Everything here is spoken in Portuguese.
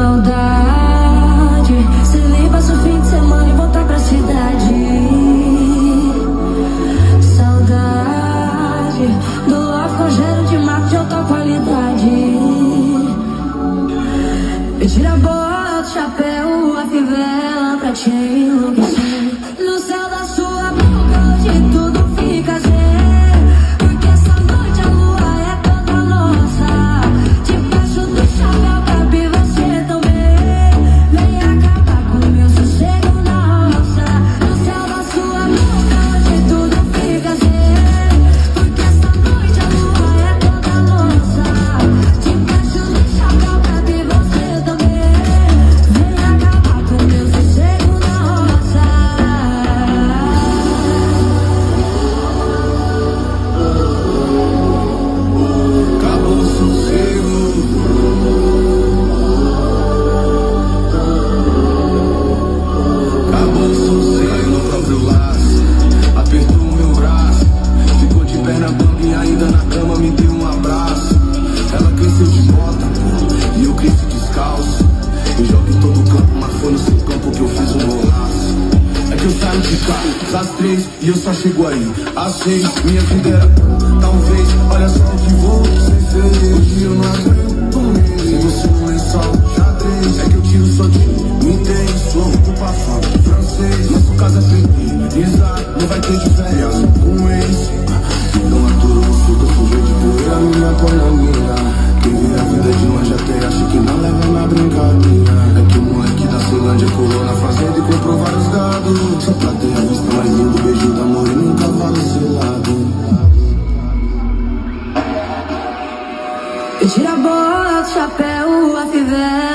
maldade. Se livra o fim de semana e voltar pra cidade. Saudade do love com gelo de mato de alta qualidade. Eu tiro a bota, o chapéu, a fivela pra te enlouquecer. Mas foi no seu campo que eu fiz um golaço. É que eu saio de carro às três e eu só chego aí às seis. Minha vida era talvez, olha só o que você fez. Hoje eu não aguento mais. Se você não é só xadrez, é que eu tiro só de me entende. Sou do passado francês. Nosso caso é feminizar, não vai ter férias com ex. Não aturo o sul, tô sujeito de poeira, minha economia. Quem vê a vida de longe até acha que não colou na fazenda e comprou vários gados. Só pra ter a vista mais linda, beijo da morena e um cavalo selado. Eu tiro a bota, o chapéu, a fivela